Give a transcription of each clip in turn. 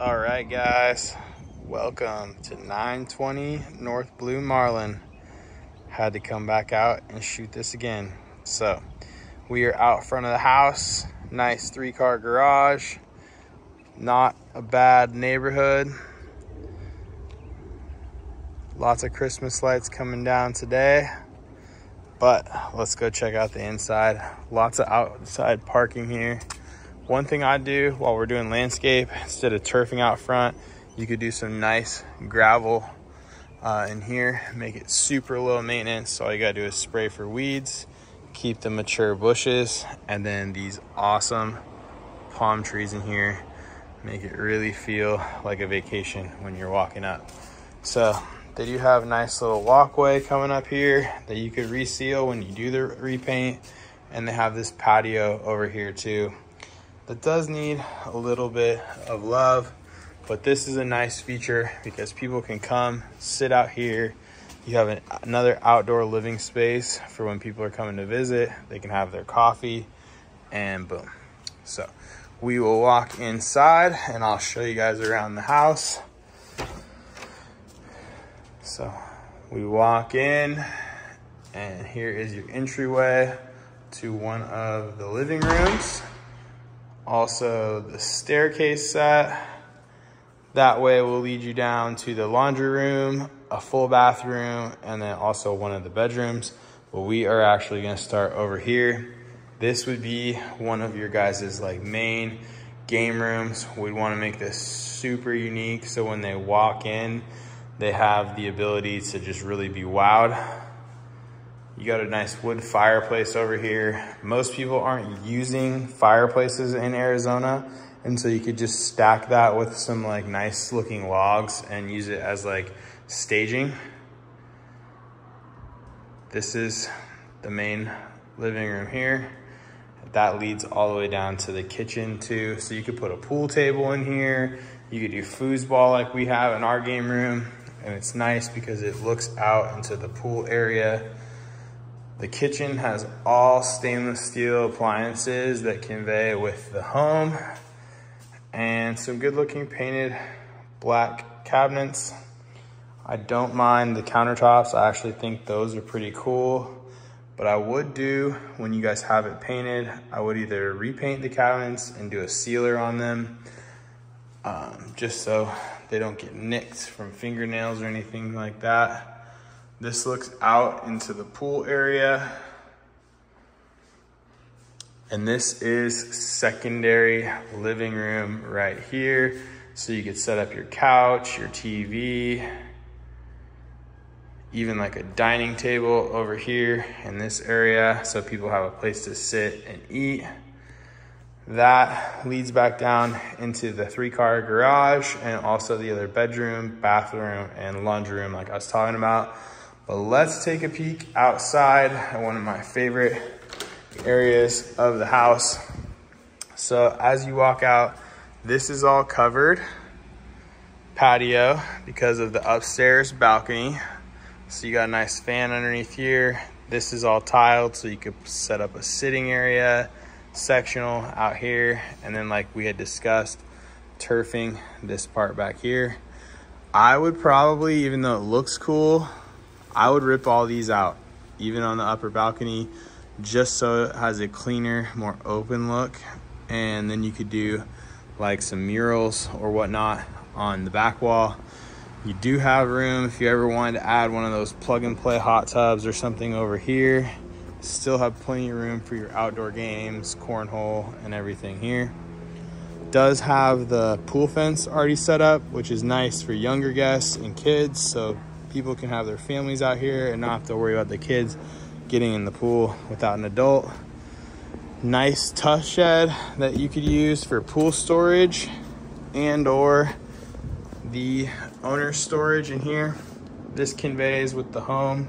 All right, guys, welcome to 920 North Blue Marlin. Had to come back out and shoot this again. So, we are out front of the house. Nice three car garage. Not a bad neighborhood. Lots of Christmas lights coming down today. But let's go check out the inside. Lots of outside parking here. One thing I do while we're doing landscape, instead of turfing out front, you could do some nice gravel uh, in here, make it super low maintenance. All you gotta do is spray for weeds, keep the mature bushes, and then these awesome palm trees in here make it really feel like a vacation when you're walking up. So they do have a nice little walkway coming up here that you could reseal when you do the repaint. And they have this patio over here too. That does need a little bit of love, but this is a nice feature because people can come sit out here. You have an, another outdoor living space for when people are coming to visit. They can have their coffee and boom. So we will walk inside and I'll show you guys around the house. So we walk in and here is your entryway to one of the living rooms. Also the staircase set. That way will lead you down to the laundry room, a full bathroom, and then also one of the bedrooms. But we are actually gonna start over here. This would be one of your guys's like main game rooms. We'd wanna make this super unique so when they walk in, they have the ability to just really be wowed. You got a nice wood fireplace over here. Most people aren't using fireplaces in Arizona. And so you could just stack that with some like nice looking logs and use it as like staging. This is the main living room here. That leads all the way down to the kitchen too. So you could put a pool table in here. You could do foosball like we have in our game room and it's nice because it looks out into the pool area. The kitchen has all stainless steel appliances that convey with the home and some good looking painted black cabinets. I don't mind the countertops. I actually think those are pretty cool. But I would do, when you guys have it painted, I would either repaint the cabinets and do a sealer on them um, just so they don't get nicked from fingernails or anything like that. This looks out into the pool area. And this is secondary living room right here. So you could set up your couch, your TV, even like a dining table over here in this area so people have a place to sit and eat. That leads back down into the three car garage and also the other bedroom, bathroom, and laundry room like I was talking about. But let's take a peek outside at one of my favorite areas of the house. So as you walk out, this is all covered patio because of the upstairs balcony. So you got a nice fan underneath here. This is all tiled so you could set up a sitting area sectional out here and then like we had discussed turfing this part back here i would probably even though it looks cool i would rip all these out even on the upper balcony just so it has a cleaner more open look. And then you could do like some murals or whatnot on the back wall. You do have room if you ever wanted to add one of those plug and play hot tubs or something over here. Still have plenty of room for your outdoor games, cornhole, and everything here. Does have the pool fence already set up, which is nice for younger guests and kids, so people can have their families out here and not have to worry about the kids getting in the pool without an adult. Nice tuff shed that you could use for pool storage and or the owner storage in here. This conveys with the home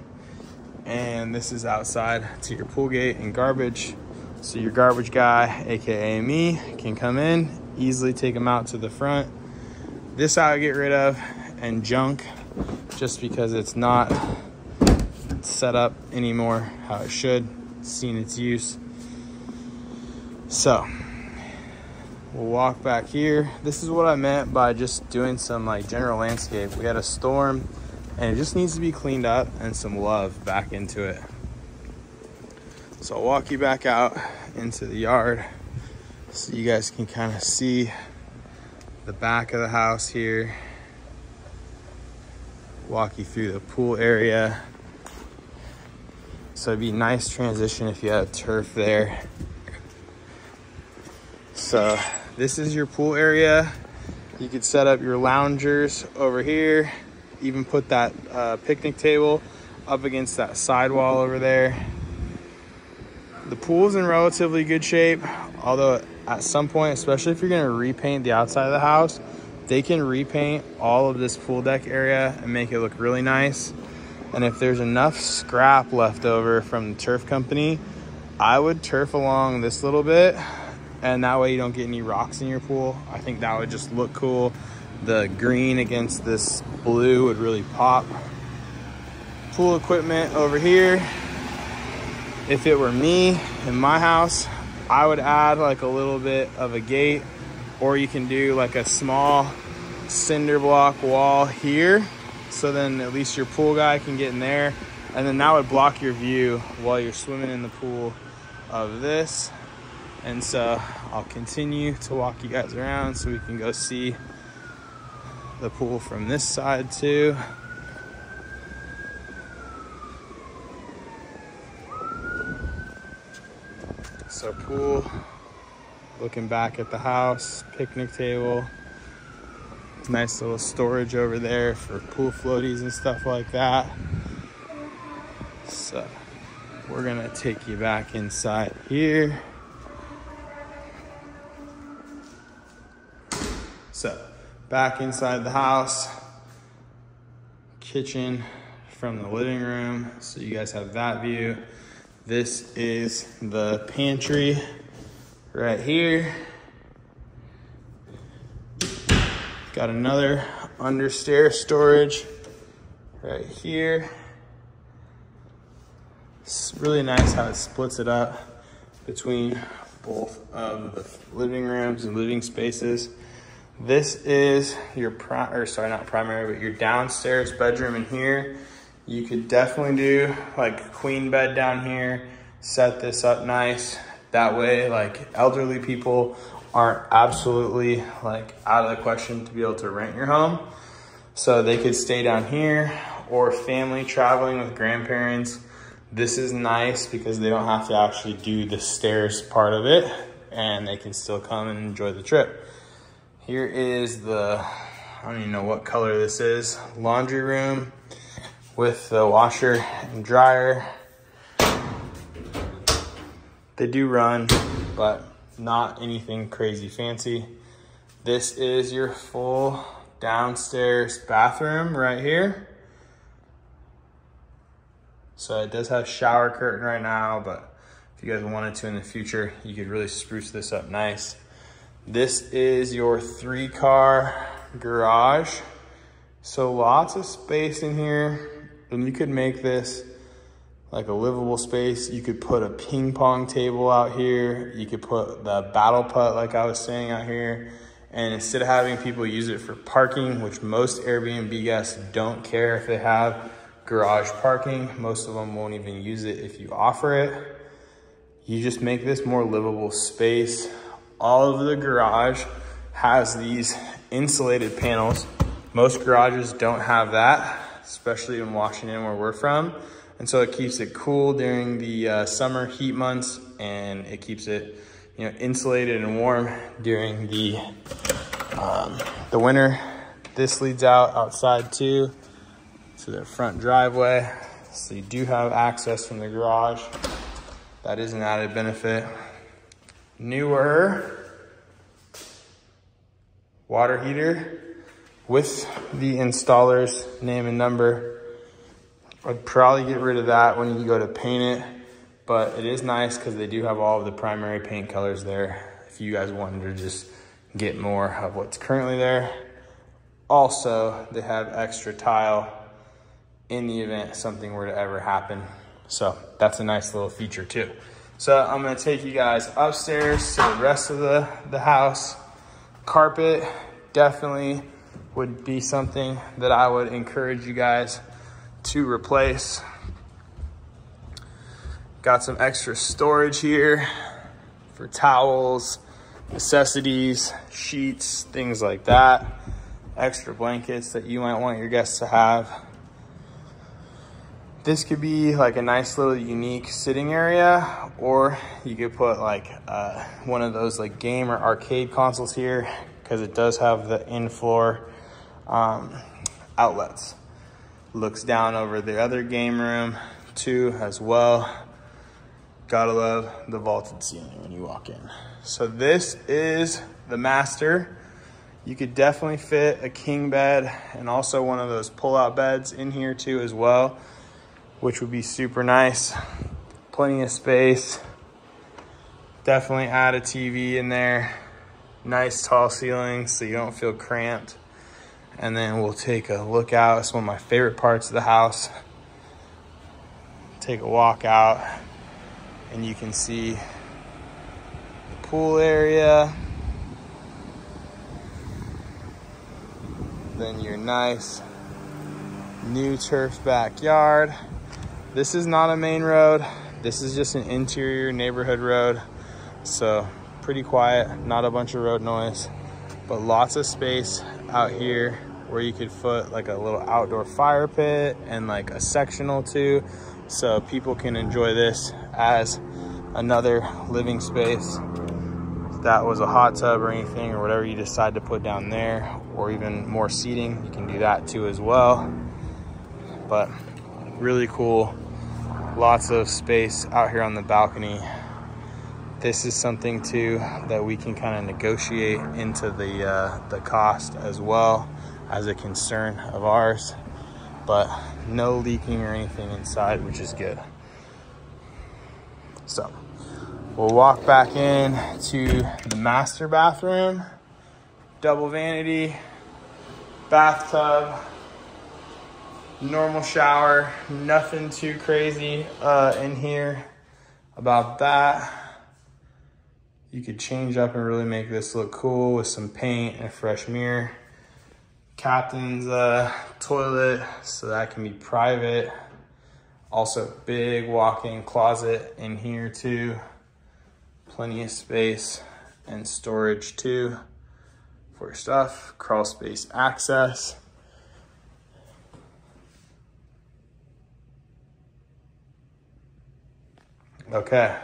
and this is outside to your pool gate and garbage. So your garbage guy, AKA me, can come in, easily take them out to the front. This I get rid of and junk just because it's not set up anymore how it should, seen its use. So We'll walk back here. This is what I meant by just doing some like general landscape. We had a storm and it just needs to be cleaned up and some love back into it. So I'll walk you back out into the yard so you guys can kind of see the back of the house here. Walk you through the pool area. So it'd be nice transition if you had turf there. So this is your pool area. You could set up your loungers over here, even put that uh, picnic table up against that sidewall over there. The pool's in relatively good shape, although at some point, especially if you're gonna repaint the outside of the house, they can repaint all of this pool deck area and make it look really nice. And if there's enough scrap left over from the turf company, I would turf along this little bit and that way you don't get any rocks in your pool. I think that would just look cool. The green against this blue would really pop. Pool equipment over here. If it were me in my house, I would add like a little bit of a gate or you can do like a small cinder block wall here. So then at least your pool guy can get in there and then that would block your view while you're swimming in the pool of this and so I'll continue to walk you guys around so we can go see the pool from this side too. So pool, looking back at the house, picnic table, nice little storage over there for pool floaties and stuff like that. So we're gonna take you back inside here. So back inside the house, kitchen from the living room. So you guys have that view. This is the pantry right here. Got another under stair storage right here. It's really nice how it splits it up between both of the living rooms and living spaces. This is your pri or sorry, not primary, but your downstairs bedroom in here. You could definitely do like queen bed down here, set this up nice. That way, like elderly people aren't absolutely like out of the question to be able to rent your home. So they could stay down here or family traveling with grandparents. This is nice because they don't have to actually do the stairs part of it and they can still come and enjoy the trip. Here is the, I don't even know what color this is, laundry room with the washer and dryer. They do run, but not anything crazy fancy. This is your full downstairs bathroom right here. So it does have shower curtain right now, but if you guys wanted to in the future, you could really spruce this up nice. This is your three car garage. So lots of space in here. And you could make this like a livable space. You could put a ping pong table out here. You could put the battle putt like I was saying out here. And instead of having people use it for parking, which most Airbnb guests don't care if they have garage parking, most of them won't even use it if you offer it. You just make this more livable space all of the garage has these insulated panels. Most garages don't have that, especially in Washington where we're from. And so it keeps it cool during the uh, summer heat months and it keeps it you know, insulated and warm during the, um, the winter. This leads out outside too to the front driveway. So you do have access from the garage. That is an added benefit newer water heater with the installer's name and number. I'd probably get rid of that when you go to paint it, but it is nice because they do have all of the primary paint colors there if you guys wanted to just get more of what's currently there. Also, they have extra tile in the event something were to ever happen. So that's a nice little feature too. So I'm gonna take you guys upstairs to the rest of the, the house carpet definitely would be something that I would encourage you guys to replace. Got some extra storage here for towels, necessities, sheets, things like that. Extra blankets that you might want your guests to have. This could be like a nice little unique sitting area, or you could put like uh, one of those like game or arcade consoles here because it does have the in-floor um, outlets. Looks down over the other game room too as well. Gotta love the vaulted ceiling when you walk in. So this is the master. You could definitely fit a king bed and also one of those pull-out beds in here too as well, which would be super nice. Plenty of space. Definitely add a TV in there. Nice tall ceilings so you don't feel cramped. And then we'll take a look out. It's one of my favorite parts of the house. Take a walk out and you can see the pool area. Then your nice new turf backyard. This is not a main road. This is just an interior neighborhood road. So pretty quiet, not a bunch of road noise, but lots of space out here where you could put like a little outdoor fire pit and like a sectional too so people can enjoy this as another living space. That was a hot tub or anything or whatever you decide to put down there or even more seating, you can do that too as well. But really cool, lots of space out here on the balcony. This is something too that we can kind of negotiate into the, uh, the cost as well as a concern of ours, but no leaking or anything inside, which is good. So we'll walk back in to the master bathroom, double vanity, bathtub, normal shower, nothing too crazy uh, in here about that. You could change up and really make this look cool with some paint and a fresh mirror captain's uh, toilet, so that can be private. Also big walk-in closet in here too. Plenty of space and storage too for your stuff. Crawl space access. Okay.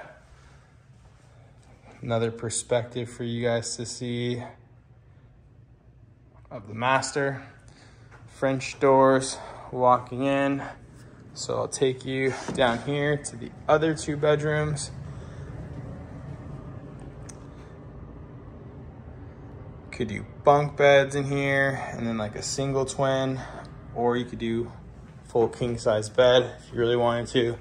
Another perspective for you guys to see of the master. French doors walking in. So I'll take you down here to the other two bedrooms. Could do bunk beds in here and then like a single twin, or you could do full king size bed if you really wanted to.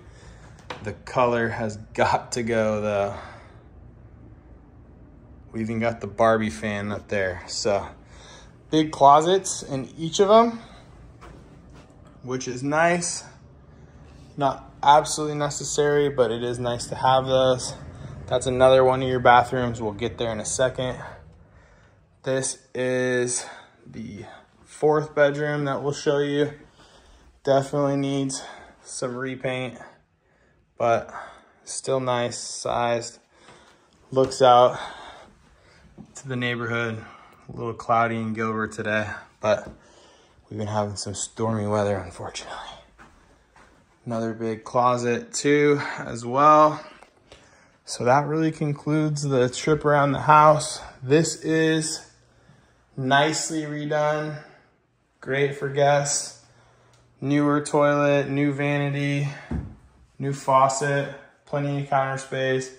The color has got to go though. We even got the Barbie fan up there. So big closets in each of them, which is nice. Not absolutely necessary, but it is nice to have those. That's another one of your bathrooms. We'll get there in a second. This is the fourth bedroom that we'll show you. Definitely needs some repaint, but still nice sized. Looks out to the neighborhood. A little cloudy in Gilbert today, but we've been having some stormy weather, unfortunately. Another big closet too, as well. So that really concludes the trip around the house. This is nicely redone. Great for guests. Newer toilet, new vanity, new faucet, plenty of counter space.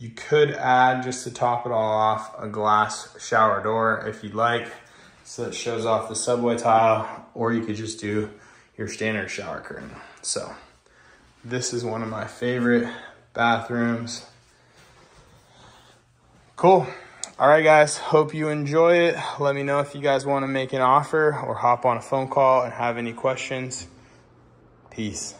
You could add, just to top it all off, a glass shower door if you'd like, so it shows off the subway tile, or you could just do your standard shower curtain. So this is one of my favorite bathrooms. Cool. All right, guys, hope you enjoy it. Let me know if you guys want to make an offer or hop on a phone call and have any questions. Peace.